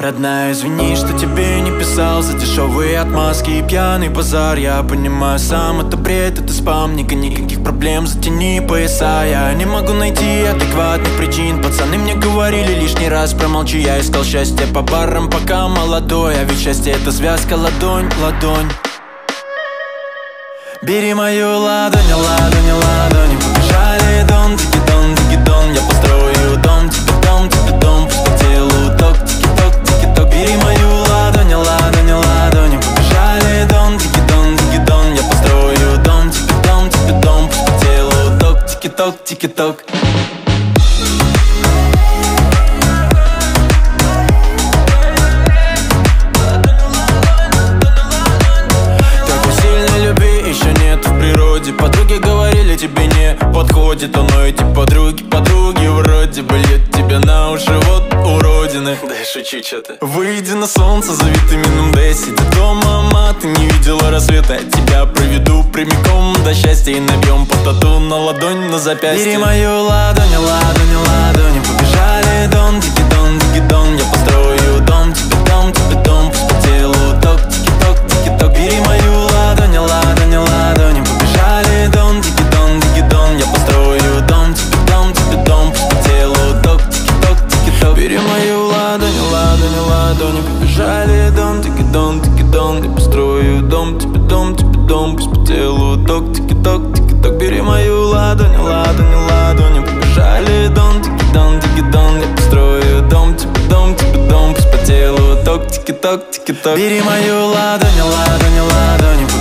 Родная, извини, что тебе не писал За дешевые отмазки и пьяный базар. Я понимаю сам, это бред, это спам. Ника, никаких проблем, затяни пояса. Я не могу найти адекватных причин. Пацаны мне говорили лишний раз промолчи. Я искал счастье по барам, пока молодой. А ведь счастье это связка ладонь, ладонь. Бери мою ладонь, ладонь, ладонь нет в природе. Подруги говорили тебе не подходит Оно. Эти подруги, подруги вроде бы льют тебе на уши. Вот уродины. Да я шучу что-то Выйди на солнце за витамином D Сиди дома, мама, ты не видела рассвета. Тебя проведу прямиком до счастья И набьем по тату на ладонь, на запястье. Бери мою ладонь, ладонь, ладонь Побежали, дон, тики, дон, тики, дон. Я построю дом, тебе дом, тебе дом Пусть по телу ток, тики, ток, тики, ток. Бери мою ладонь, ладонь, ладонь Побежали, дон, тики, дон, тики, дон. Я построю дом, тебе дом, тебе дом Пусть по телу ток, тики, ток, тики, ток. Бери мою ладонь, ладонь, ладонь Побежали, дон, тики, дон, тики, дон. Я построю дом, тебе Пусть по телу ток, тики, ток, тики, ток Бери мою ладонь, ладонь, ладонь. Побежали, дон, тики, дон, тики, дон Я построю дом, тебе дом, тебе дом. Пусть по телу ток, тики, ток, тики, ток Бери мою ладонь, ладонь, ладонь